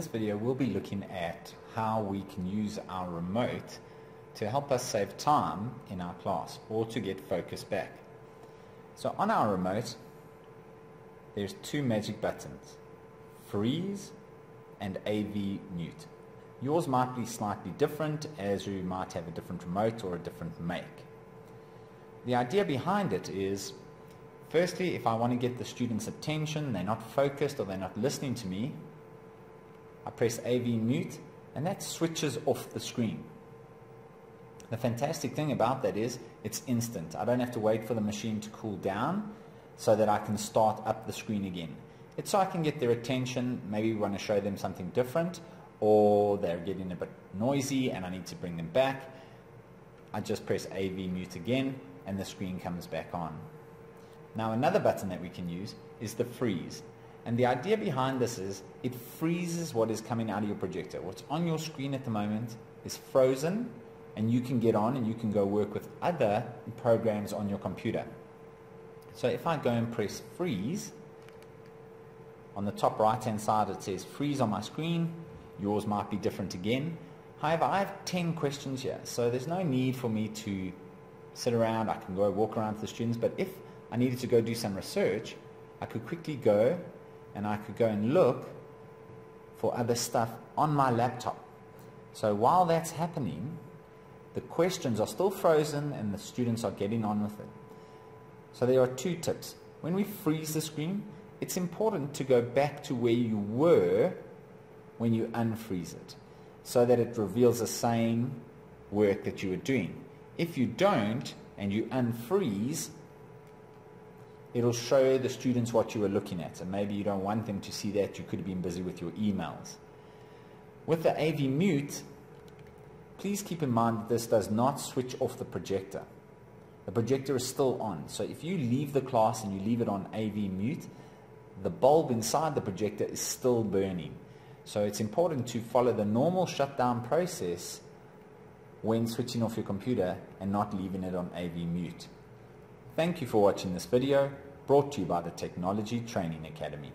this video we'll be looking at how we can use our remote to help us save time in our class or to get focus back. So on our remote there's two magic buttons, freeze and AV mute. Yours might be slightly different as you might have a different remote or a different make. The idea behind it is firstly if I want to get the students attention, they're not focused or they're not listening to me, I press AV mute and that switches off the screen. The fantastic thing about that is it's instant. I don't have to wait for the machine to cool down so that I can start up the screen again. It's so I can get their attention, maybe want to show them something different or they're getting a bit noisy and I need to bring them back. I just press AV mute again and the screen comes back on. Now another button that we can use is the freeze. And the idea behind this is it freezes what is coming out of your projector. What's on your screen at the moment is frozen and you can get on and you can go work with other programs on your computer. So if I go and press freeze, on the top right hand side it says freeze on my screen, yours might be different again. However, I have 10 questions here, so there's no need for me to sit around, I can go walk around to the students, but if I needed to go do some research, I could quickly go and I could go and look for other stuff on my laptop. So while that's happening, the questions are still frozen and the students are getting on with it. So there are two tips. When we freeze the screen, it's important to go back to where you were when you unfreeze it so that it reveals the same work that you were doing. If you don't and you unfreeze, it'll show the students what you were looking at. And maybe you don't want them to see that. You could have been busy with your emails. With the AV mute, please keep in mind that this does not switch off the projector. The projector is still on. So if you leave the class and you leave it on AV mute, the bulb inside the projector is still burning. So it's important to follow the normal shutdown process when switching off your computer and not leaving it on AV mute. Thank you for watching this video brought to you by the Technology Training Academy.